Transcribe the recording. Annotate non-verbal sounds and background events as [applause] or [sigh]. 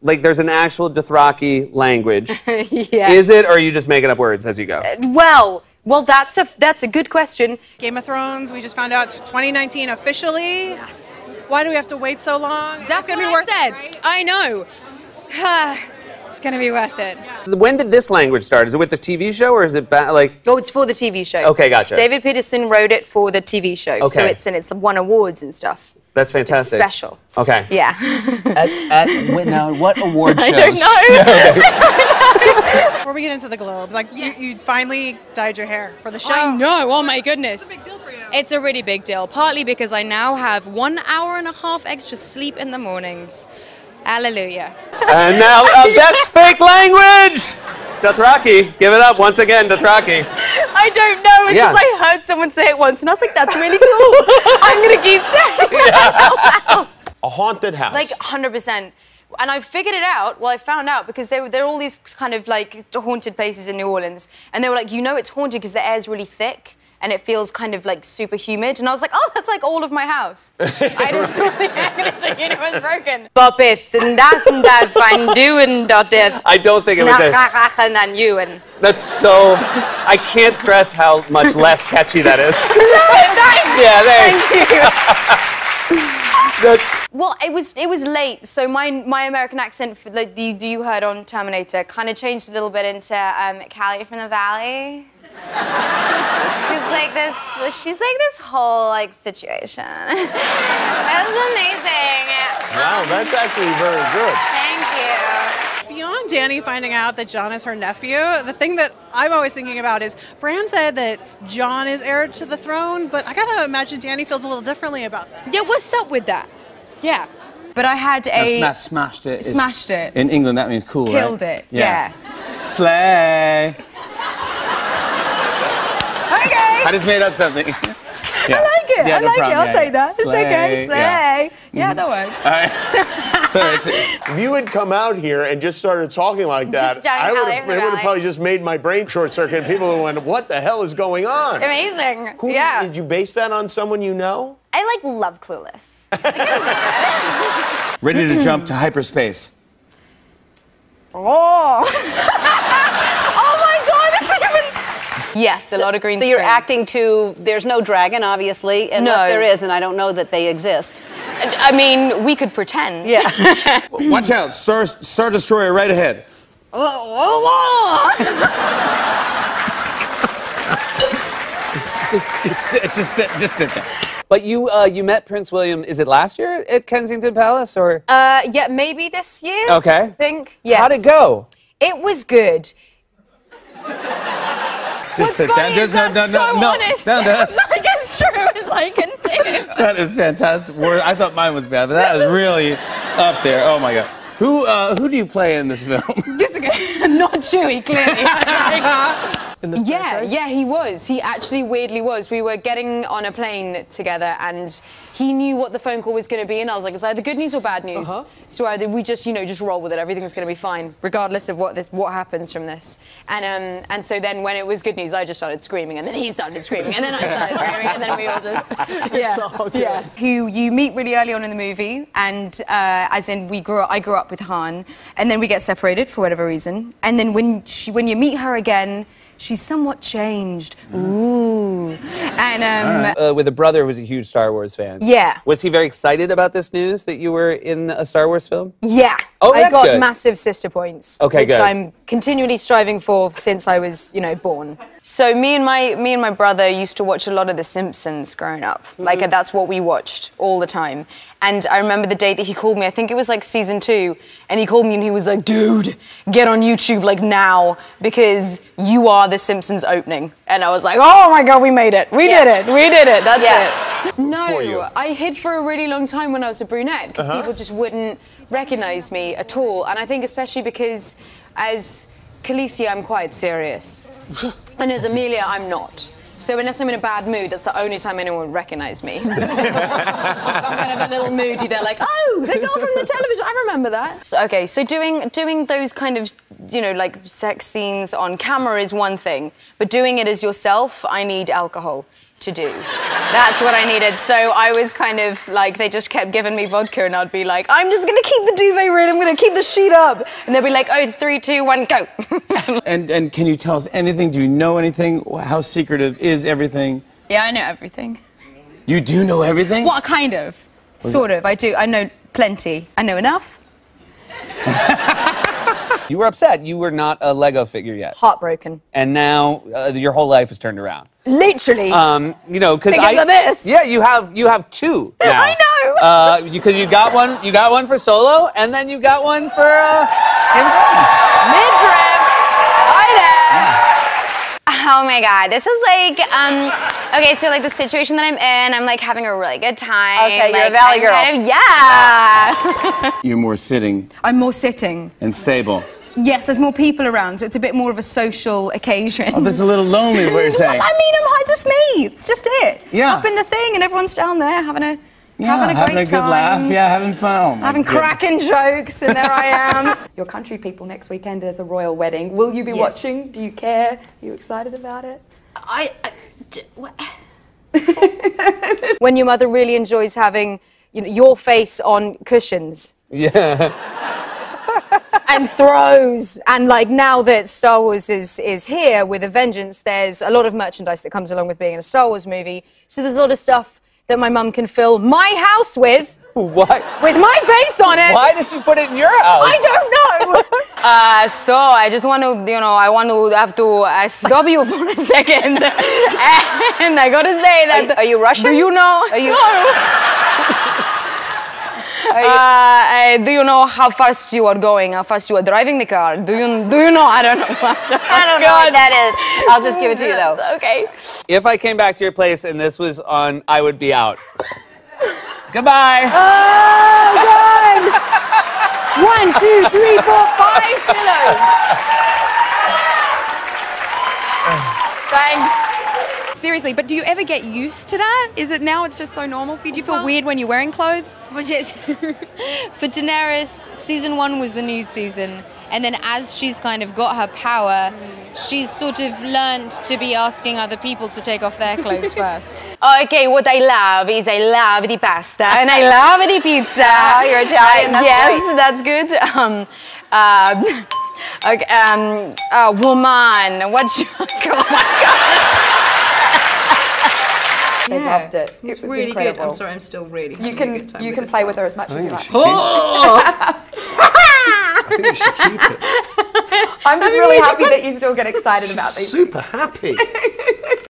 Like, there's an actual Dothraki language. [laughs] yeah. Is it, or are you just making up words as you go? Uh, well, well, that's a that's a good question. Game of Thrones, we just found out 2019 officially. Why do we have to wait so long? That's it's gonna what be worth I said. it, right? I know. [sighs] it's gonna be worth it. When did this language start? Is it with the TV show, or is it ba- like? Oh, it's for the TV show. Okay, gotcha. David Peterson wrote it for the TV show, so it's and it's won awards and stuff. That's fantastic. Special. Okay. Yeah. At, at wait, now, what award shows? [laughs] I don't know. [laughs] Before we get into the globes, like you, you finally dyed your hair for the show. I know. Oh my goodness. It's a big deal for you. It's a really big deal. Partly because I now have one hour and a half extra sleep in the mornings. Hallelujah. And now, uh, best fake language! Dothraki. Give it up once again, Dothraki. I don't know because Yeah. I heard someone say it once and I was like, that's really cool. [laughs] I'm gonna keep saying it out. A haunted house. Like 100%. And I figured it out. Well, I found out because there were, there are all these kind of like haunted places in New Orleans. And they were like, you know, it's haunted because the air's really thick and it feels kind of like super humid. And I was like, oh, that's like all of my house. [laughs] I just thought the air conditioner was broken. Bobbeth and that and that fine doing dot death. I don't think it was a. and you and That's so. I can't stress how much [laughs] less catchy that is. [laughs] yeah, there. Thank you. That's. Well, it was it was late, so my my American accent, for, like you you heard on Terminator, kind of changed a little bit into um, Callie from the Valley. It's like this. She's like this whole like situation. [laughs] that was amazing. wow, um, that's actually very good. Thank you. Beyond Dany finding out that Jon is her nephew, the thing that I'm always thinking about is Bran said that Jon is heir to the throne, but I gotta imagine Dany feels a little differently about that. Yeah, what's up with that? Yeah. But I had Now, a smash, smashed it. is- Smashed it. In England, that means cool, right? killed it. Yeah. Slay. Okay. I just made up something. [laughs] I like it. Yeah, I no like problem. it. I'll Yeah, take yeah. that. It's okay. Slay. Slay. Yeah. Yeah, mm-hmm. that works. All right. [laughs] so it's, If you had come out here and just started talking like that, I would have, from the it would have Valley. probably just made my brain short circuit. and People would have went, "What the hell is going on?" Amazing. Who yeah. did you base that on? Someone you know? I like love Clueless. [laughs] ready to jump to hyperspace. oh my God! It's even. Yes, a lot of green So you're screen. acting to there's no dragon, obviously, unless No. there is, and I don't know that they exist. I mean, we could pretend. Yeah. [laughs] Watch out, Star, Star Destroyer right ahead. just, just, sit- just, sit, just sit there. But you, uh, you met Prince William. Is it last year at Kensington Palace, or? Uh, yeah, maybe this year. Okay. I think. Yes. How'd it go? It was good. Just sit Funny down. is no, that's no, no, so no, honest. no, no. It's [laughs] like it's true as I can [laughs] do. That is fantastic. I thought mine was bad, but that is [laughs] really up there. Oh my god. Who uh, who do you play in this film? Not Chewie, clearly. Yeah, yeah, he was. He actually weirdly was. We were getting on a plane together and he knew what the phone call was going to be and I was like, it's either good news or bad news. So either we just, you know, just roll with it. Everything's going to be fine, regardless of what this, what happens from this. And um, and so then when it was good news, I just started screaming and then he started screaming and then I started [laughs] screaming and then we all just, [laughs] yeah, yeah. Who you meet really early on in the movie and uh, as in we grew up, I grew up with Han and then we get separated for whatever reason. And then when she, when you meet her again, she's somewhat changed. Ooh. And um, Uh, with a brother who was a huge Star Wars fan. yeah. Was he very excited about this news that you were in a Star Wars film? Yeah. Oh, I that's got good. massive sister points. Okay, which good. I'm continually striving for since I was, you know, born. So me and my me and my brother used to watch a lot of The Simpsons growing up. Like Mm-hmm. that's what we watched all the time. And I remember the day that he called me. I think it was like season two, and he called me and he was like, "Dude, get on YouTube like now because you are The Simpsons opening." And I was like, "Oh my God, we made it! We did it! We did it! That's Yeah. it." No, I hid for a really long time when I was a brunette because uh-huh. people just wouldn't recognize me at all. And I think especially because as Khaleesi, I'm quite serious. [laughs] and as Emilia, I'm not. So unless I'm in a bad mood, that's the only time anyone would recognize me. [laughs] [laughs] I'm kind of a little moody. They're like, "Oh, the girl from the television. I remember that." So, okay, so doing doing those kind of you know like sex scenes on camera is one thing, but doing it as yourself, I need alcohol. to do. That's what I needed. So I was kind of like, they just kept giving me vodka, and I'd be like, I'm just gonna keep the duvet ready, I'm gonna keep the sheet up. And they'd be like, oh, three, two, one, go. [laughs] And and can you tell us anything? Do you know anything? How secretive is everything? Yeah, I know everything. You do know everything? What kind of? Sort of. I do. I know plenty. I know enough. [laughs] You were upset. You were not a Lego figure yet. Heartbroken. And now uh, your whole life has turned around. Literally. Um, you know, because Because I. of this. Yeah, you have you have two [laughs] now. I know. Uh, because you, got one, you got one for solo, and then you got one for uh, in. Midriff. Hi Oh my god, this is like, um, okay, so like the situation that I'm in, I'm like having a really good time. Okay, you're a valley I'm girl. Kind of, yeah. You're more sitting I'm more sitting. and stable. Yes, there's more people around, so it's a bit more of a social occasion. Oh, this is a little lonely. What you're saying? [laughs] I mean, I'm just me. It's just it. Yeah. Up in the thing, and everyone's down there having a Yeah, having a great a good time. laugh. Yeah, having fun. Oh, Having goodness. cracking jokes, and there I [laughs] am. Your country people next weekend There's a royal wedding. Will you be Yes. watching? Do you care? Are you excited about it? I. I d- [laughs] when your mother really enjoys having you know, your face on cushions Yeah. And throws and like now that Star Wars is is here with a vengeance there's a lot of merchandise that comes along with being in a Star Wars movie so there's a lot of stuff that my mum can fill my house with What? with my face on it Why does she put it in your house? I don't know [laughs] Uh, so I just want to, you know, I want to have to uh, stop you [laughs] for a second, [laughs] and I gotta say that. Are- are you Russian? Do you know? Are you- Uh, uh, do you know how fast you are going? How fast you are driving the car? Do you? Do you know? I don't know. [laughs] I don't know what that is. I'll just give it to you though. [laughs] Okay. If I came back to your place and this was on, I would be out. Goodbye. oh God one two three four five pillows [laughs] Thanks. Seriously, but do you ever get used to that? Is it now it's just so normal for you? Do you feel Well- weird when you're wearing clothes? Was [laughs] it for Daenerys? Season one was the nude season, and then as she's kind of got her power, she's sort of learned to be asking other people to take off their clothes [laughs] first. Okay, what I love is I love the pasta and I love the pizza. Ah, [laughs] you're Italian, that's yes, great. that's good. Um, uh, okay, um, uh, woman, what you? Oh my god! They loved it. It It's was really incredible. good. I'm sorry, I'm still really. You having a can good time you with can this play girl. with her as much as you like. [laughs] I think we should keep it. I'm just really happy that [laughs] you still get excited about She's these. super happy. [laughs]